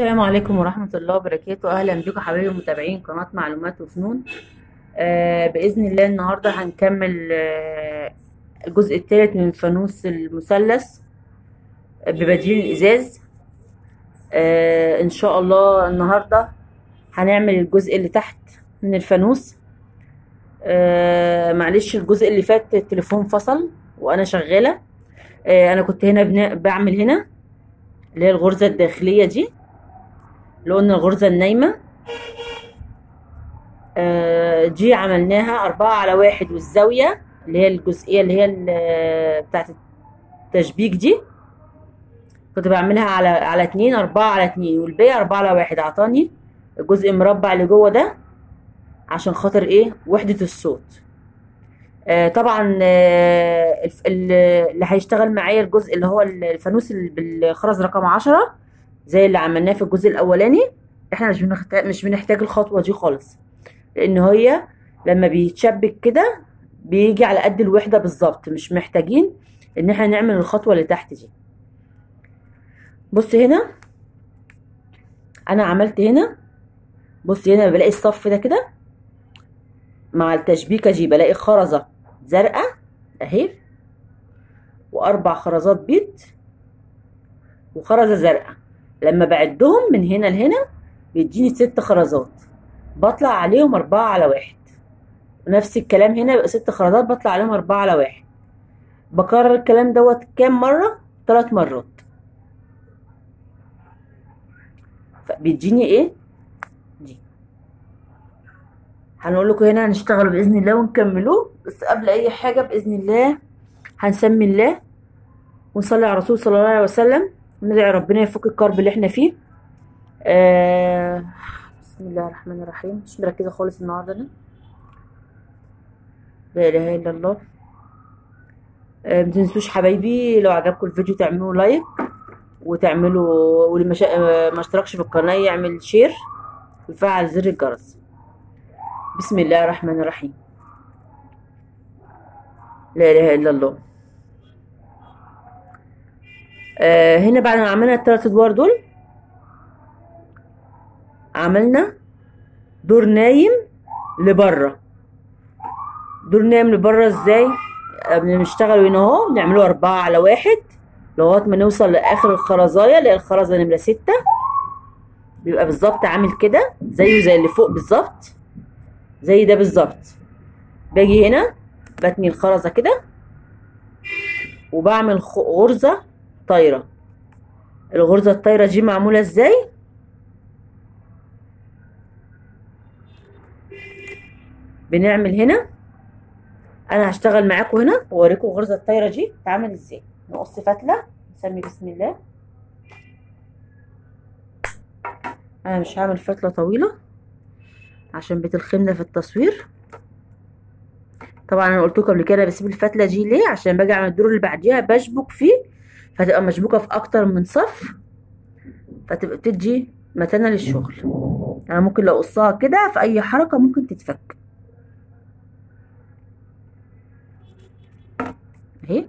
السلام عليكم ورحمة الله وبركاته. أهلا بكم حبايبي متابعين قناة معلومات وفنون. آه بإذن الله النهاردة هنكمل آه الجزء الثالث من فانوس المثلث ببديل الإزاز. آه إن شاء الله النهاردة هنعمل الجزء اللي تحت من الفانوس. آه معلش الجزء اللي فات التليفون فصل وأنا شغالة. آه أنا كنت هنا بعمل هنا اللي هي الغرزة الداخلية دي. قلنا الغرزة النايمة. آه، دي عملناها أربعة على واحد والزاوية اللي هي الجزئية اللي هي ال- بتاعت التشبيك دي. كنت بعملها على على اتنين أربعة على اتنين والباقي أربعة على واحد. عطاني الجزء المربع اللي جوه ده عشان خاطر إيه؟ وحدة الصوت. آه طبعا آه اللي هيشتغل معايا الجزء اللي هو الفانوس بالخرز رقم عشرة زي اللي عملناه في الجزء الأولاني إحنا مش بنحتاج مش بنحتاج الخطوة دي خالص. لأن هي لما بيتشبك كده بيجي على قد الوحدة بالظبط. مش محتاجين إن إحنا نعمل الخطوة اللي تحت دي. بص هنا أنا عملت هنا. بص هنا بلاقي الصف ده كده. مع التشبيكة دي بلاقي خرزة زرقاء أهي وأربع خرزات بيض وخرزة زرقاء. لما بعدهم من هنا لهنا بيديني ست خرزات. بطلع عليهم أربعة على واحد. ونفس الكلام هنا يبقى ست خرزات بطلع عليهم أربعة على واحد. بكرر الكلام دوت كام مرة؟ ثلاث مرات. فبيديني إيه؟ دي. هنقول لكم هنا هنشتغل بإذن الله ونكملوه بس قبل أي حاجة بإذن الله هنسمي الله ونصلي على الرسول صلى الله عليه وسلم. وندعي ربنا يفك الكرب اللي إحنا فيه. آه بسم الله الرحمن الرحيم. مش مركزة خالص النهاردة أنا لا إله إلا الله. آه متنسوش حبايبي لو عجبكم الفيديو تعملوا لايك وتعملوا واللي ما شا- آه، ما اشتركش في القناة يعمل شير ويفعل زر الجرس. بسم الله الرحمن الرحيم. لا إله إلا الله. آه هنا بعد ما عملنا الثلاث ادوار دول. عملنا دور نايم لبره. دور نايم لبره إزاي؟ آه، بنشتغل هنا اهو؟ بنعمله أربعة على واحد لغاية ما نوصل لآخر الخرزاية اللي هي الخرزة نمرة ستة. بيبقى بالظبط عامل كده زيه زي اللي فوق بالظبط. زي ده بالظبط. باجي هنا بتني الخرزة كده وبعمل خ- غرزة طايرة الغرزة الطايرة دي معمولة إزاي؟ بنعمل هنا. أنا هشتغل معاكم هنا واوريكم الغرزة الطايرة دي بتتعمل إزاي. نقص فتلة نسمي بسم الله. أنا مش هعمل فتلة طويلة عشان بتلخمنا في التصوير. طبعا أنا قلت لكم قبل كده بسيب الفتلة دي ليه؟ عشان باجي أعمل الدور اللي بعديها بشبك فيه. فتبقى مشبوكة في أكتر من صف فتبقى بتدي متانة للشغل. أنا ممكن لو اقصها كده في أي حركة ممكن تتفك. اهي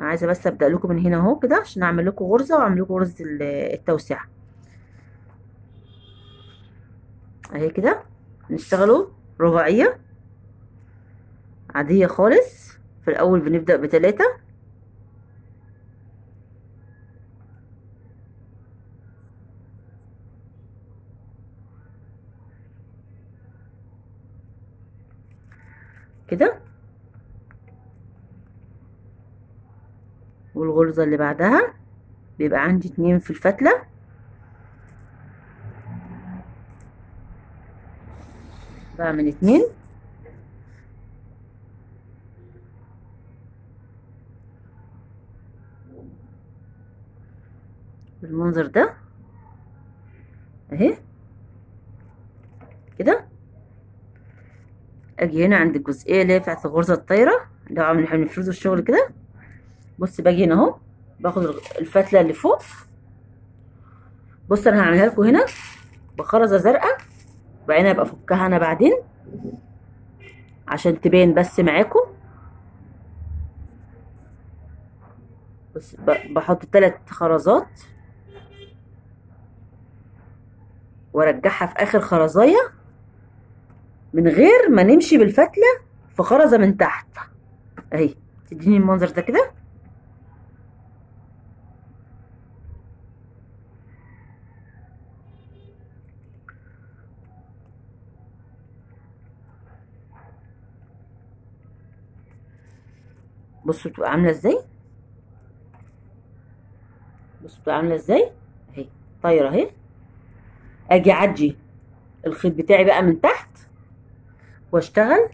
أنا عايزة بس أبدأ لكم من هنا أهو كده عشان أعمل لكم غرزة وأعمل لكم غرزة ال- التوسعة. أهي كده. نشتغلوا رباعية. عادية خالص. في الأول بنبدأ بتلاتة. كده. والغرزة اللي بعدها بيبقى عندي اتنين في الفتلة. بعمل اتنين. بالمنظر ده اهي. كده. أجي هنا عند الجزئيه اللي هي بتاعت الغرزه الطايرة اللي هو إحنا بنفرده الشغل كده. بص باجي هنا اهو باخد الفتلة اللي فوق. بص أنا هعملها لكم هنا بخرزه زرقاء وبعدين أبقى أفكها أنا بعدين عشان تبان بس معاكم. بص ب- بحط ثلاث خرزات وأرجعها في آخر خرزاية. من غير ما نمشي بالفتلة في خرزه من تحت أهي تديني المنظر ده كده. بصوا بتبقى عاملة إزاي؟ بصوا بتبقى عاملة إزاي؟ أهي طايرة أهي. أجي أعدي الخيط بتاعي بقى من تحت. واشتغل.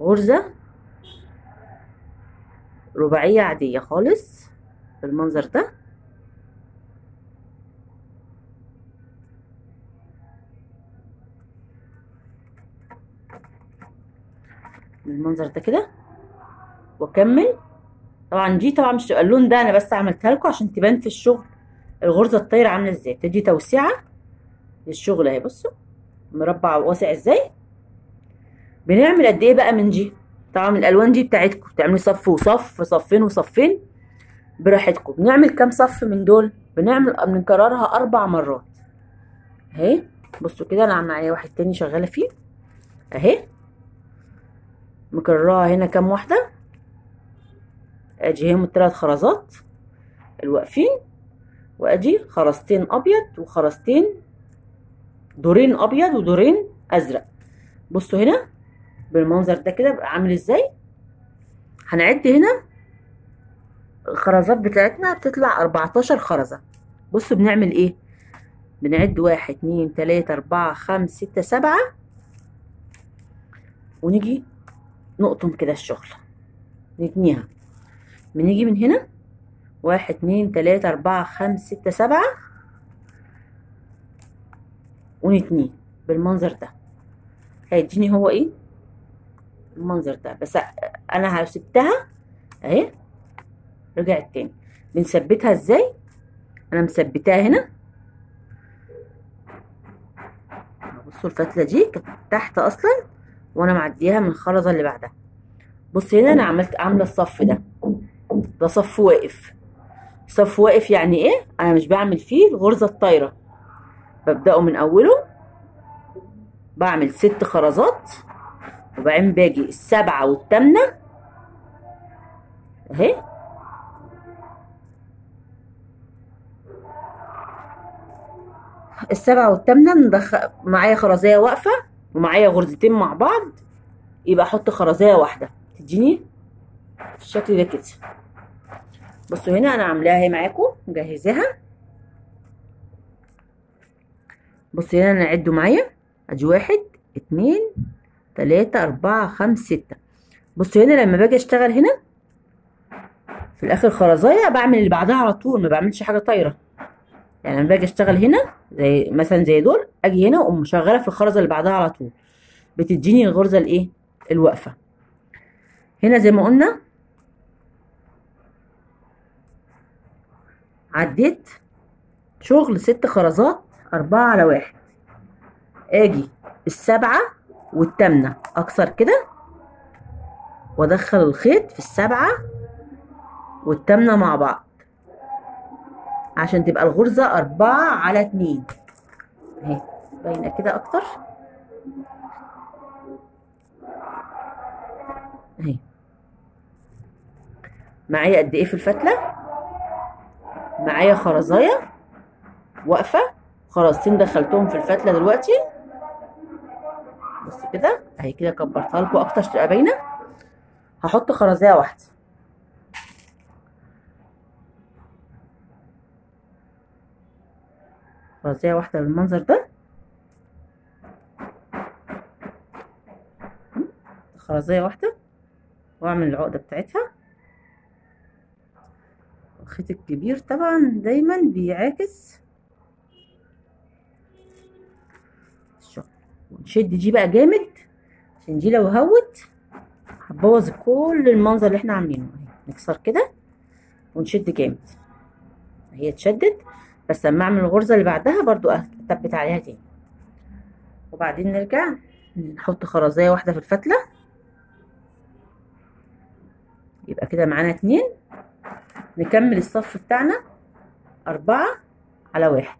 غرزة. رباعية عادية خالص بالمنظر ده. بالمنظر ده كده. وأكمل. طبعا دي طبعا مش اللون ده أنا بس عملتها لكم عشان تبان في الشغل. الغرزة الطايرة عاملة إزاي؟ تدي توسعة للشغل أهي بصوا. مربع واسع إزاي؟ بنعمل قد إيه بقى من دي؟ طبعا الألوان دي بتاعتكم. تعملي صف وصف صفين وصفين براحتكم. بنعمل كام صف من دول؟ بنعمل بنكررها أربع مرات. اهي. بصوا كده أنا معايا واحد تاني شغالة فيه. اهي. مكررها هنا كام واحدة؟ ادي هم الثلاث خرزات الواقفين. وادي خرزتين أبيض وخرزتين دورين أبيض ودورين أزرق. بصوا هنا بالمنظر ده كده بقى عامل إزاي؟ هنعد هنا. الخرزات بتاعتنا بتطلع 14 خرزة. بصوا بنعمل إيه؟ بنعد واحد اتنين تلاتة أربعة خمس ستة سبعة. ونيجي نقطم كده الشغل. نتنيها. بنيجي من هنا. واحد اتنين تلاتة أربعة خمس ستة سبعة. ونتنيه بالمنظر ده. هيديني هو إيه؟ المنظر ده. بس أنا سبتها اهي رجعت تاني. بنثبتها إزاي؟ أنا مثبتاها هنا. بصوا الفتلة دي كانت تحت أصلا وأنا معديها من الخرزة اللي بعدها. بص هنا أنا عملت عاملة الصف ده. ده صف واقف. صف واقف يعني إيه؟ أنا مش بعمل فيه الغرزة الطايرة. ببدأه من أوله. بعمل ست خرزات. وبعدين باجي السبعة والثامنه أهي. السبعة والثامنة ندخل معايا خرزية واقفة ومعايا غرزتين مع بعض. يبقى أحط خرزية واحدة. تديني؟ الشكل ده كده. بصوا هنا أنا عاملاها أهي معاكم. مجهزاها. بصوا هنا عدوا معايا. أدي واحد اتنين تلاتة أربعة خمس ستة. بصوا هنا لما باجي أشتغل هنا في الآخر خرزايه بعمل اللي بعدها على طول ما بعملش حاجة طايرة. يعني لما باجي أشتغل هنا زي مثلا زي دول أجي هنا واقوم مشغله في الخرزة اللي بعدها على طول. بتديني الغرزة الإيه؟ الواقفه هنا زي ما قلنا عديت شغل ست خرزات أربعة على واحد. آجي السبعة والتامنة أكسر كده. وأدخل الخيط في السبعة والتامنة مع بعض. عشان تبقى الغرزة أربعة على اتنين. أهي باينة كده أكتر؟ أهي. معايا قد إيه في الفتلة؟ معايا خرزاية. واقفة. خرزتين دخلتهم في الفتلة دلوقتي؟ بص كده أهي كده كبرتها لكم أكتر تبقى باينة. هحط خرزاية واحدة. خرزية واحدة بالمنظر ده. خرزية واحدة وأعمل العقدة بتاعتها. الخيط الكبير طبعا دايما بيعاكس الشغل ونشد دي بقى جامد. عشان دي لو هوت هتبوظ كل المنظر اللي إحنا عاملينه. نكسر كده ونشد جامد. هي اتشدت بس لما اعمل الغرزة اللي بعدها برضو أثبت عليها تاني. وبعدين نرجع نحط خرزايه واحدة في الفتلة. يبقى كده معانا اتنين. نكمل الصف بتاعنا أربعة على واحد.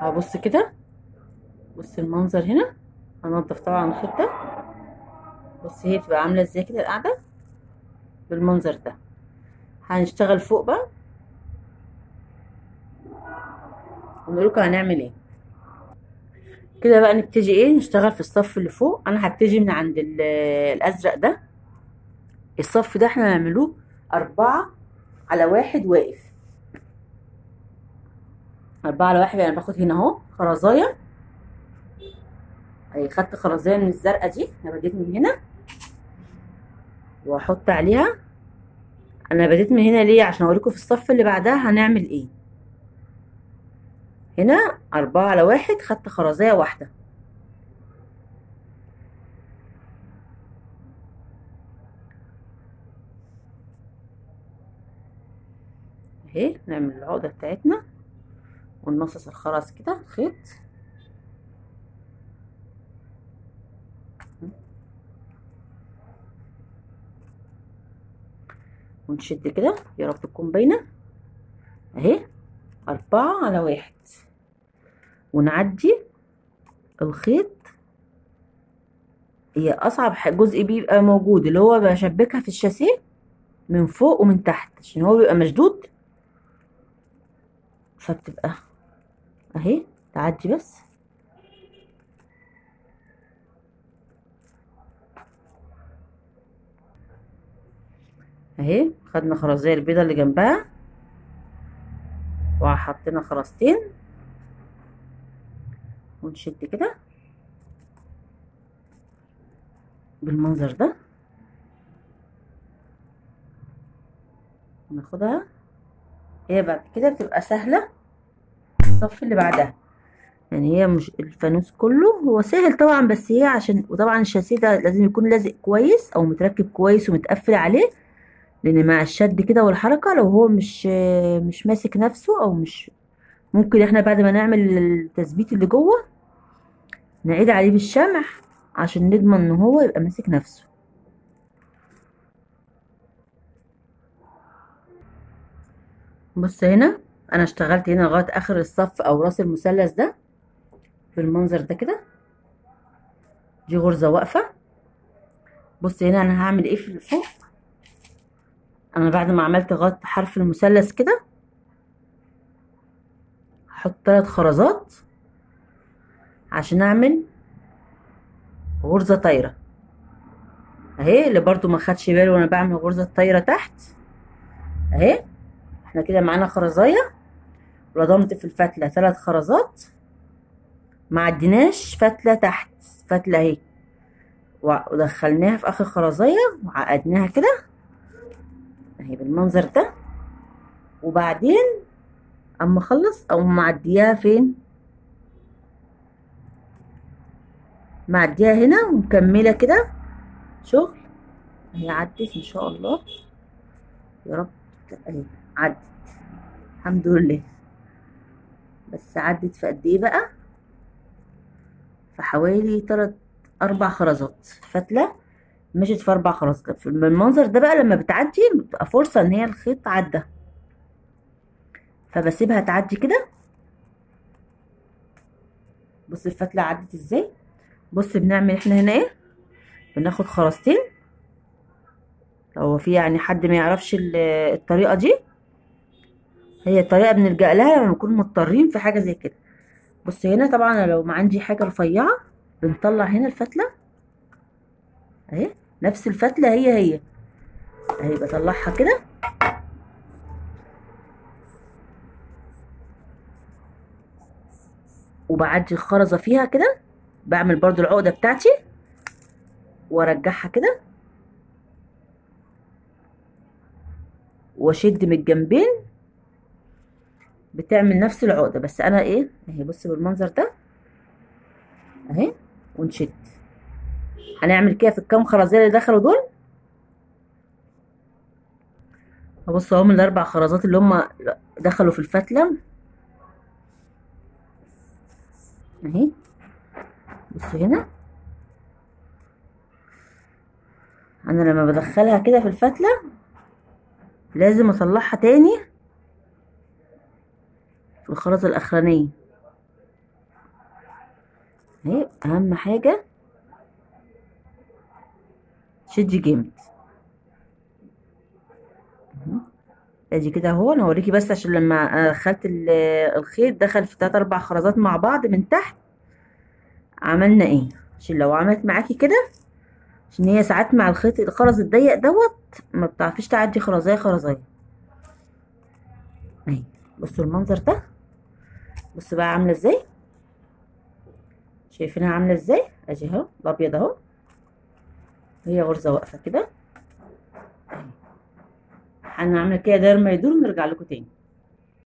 هبص كده. بص المنظر هنا. هنضف طبعا الخيط ده بص هي بتبقى عاملة إزاي كده القاعدة؟ بالمنظر ده. هنشتغل فوق بقى. ونقول لكم هنعمل إيه. كده بقى نبتدي إيه؟ نشتغل في الصف اللي فوق. أنا هبتدي من عند ال- الأزرق ده. الصف ده إحنا هنعملوه أربعة على واحد واقف. أربعة على واحد يعني باخد هنا أهو خرزاية. أي خدت خرزاية من الزرقاء دي أنا بديت من هنا. وأحط عليها. أنا بديت من هنا ليه؟ عشان أوريكم في الصف اللي بعدها هنعمل إيه. هنا أربعة على واحد خدت خرزاية واحدة. اهي نعمل العقدة بتاعتنا. وننصص الخرز كده خيط ونشد كده يا رب تكون باينة. اهي أربعة على واحد. ونعدي الخيط. هي أصعب ح- جزء بيبقى موجود اللي هو بشبكها في الشاسيه من فوق ومن تحت عشان هو بيبقى مشدود. فبتبقى أهي تعدي بس. أهي خدنا خرزية البيضة اللي جنبها وحطينا خرزتين. ونشد كده بالمنظر ده. وناخدها. هي بعد كده بتبقى سهلة الصف اللي بعدها. يعني هي مش الفانوس كله هو سهل طبعا بس هي عشان وطبعا الشاسيه ده لازم يكون لازق كويس أو متركب كويس ومتقفل عليه لأن مع الشد كده والحركة لو هو مش مش ماسك نفسه أو مش ممكن إحنا بعد ما نعمل التثبيت اللي جوه نعيد عليه بالشمع عشان نضمن إن هو يبقى ماسك نفسه. بص هنا أنا اشتغلت هنا لغاية آخر الصف أو راس المثلث ده بالمنظر ده كده. دي غرزة واقفة. بص هنا أنا هعمل إيه في فوق؟ أنا بعد ما عملت لغايه حرف المثلث كده هحط ثلاث خرزات. عشان اعمل غرزة طايرة. اهي اللي برضو ما خدش باله وأنا بعمل غرزة طايرة تحت. اهي إحنا كده معانا خرزاية. ولضمت في الفتلة ثلاث خرزات. ما عديناش فتلة تحت فتلة اهي. ودخلناها في آخر خرزاية وعقدناها كده. اهي بالمنظر ده. وبعدين أما أخلص أو معدياها فين؟ معديها هنا ومكملة كده. شغل. هي عدت إن شاء الله. يا رب اهي عدت. الحمد لله. بس عدت في قد إيه بقى؟ في حوالي تلات أربع خرزات. فتله مشيت في أربع خرزات بالمنظر ده بقى لما بتعدي بتبقى فرصة إن هي الخيط عدى. فبسيبها تعدي كده. بص الفتله عدت إزاي؟ بص بنعمل إحنا هنا إيه؟ بناخد خرزتين. لو في يعني حد ما يعرفش الطريقة دي هي طريقه بنلجأ لها لما نكون مضطرين في حاجة زي كده. بص هنا طبعا لو ما عندي حاجة رفيعة بنطلع هنا الفتلة. أهي نفس الفتلة هي هي. أهي بطلعها كده. وبعدي الخرزة فيها كده. بعمل برضو العقدة بتاعتي وارجعها كده. واشد من الجنبين بتعمل نفس العقدة بس أنا إيه اهي بص بالمنظر ده أهي ونشد. هنعمل كده في الكام خرزية اللي دخلوا دول. هبص أهو من الأربع خرزات اللي هم دخلوا في الفتله أهي. بصوا هنا أنا لما بدخلها كده في الفتلة لازم أطلعها تاني في الخرزة الاخرانية أهي أهم حاجة شدي جامد. أدي كده أهو أنا هوريكي بس عشان لما دخلت ال- الخيط دخل في تلات أربع خرزات مع بعض من تحت. عملنا إيه؟ عشان لو عملت معاكي كده عشان هي ساعات مع الخيط الخرز الضيق دوت ما بتعرفيش تعدي خرزاية خرزاية. اهي بصوا المنظر ده. بصوا بقى عاملة إزاي؟ شايفينها عاملة إزاي؟ ادي اهو الابيض اهو. هي غرزة واقفة كده. هنعمل كده داير ما يدور ونرجع لكم تاني.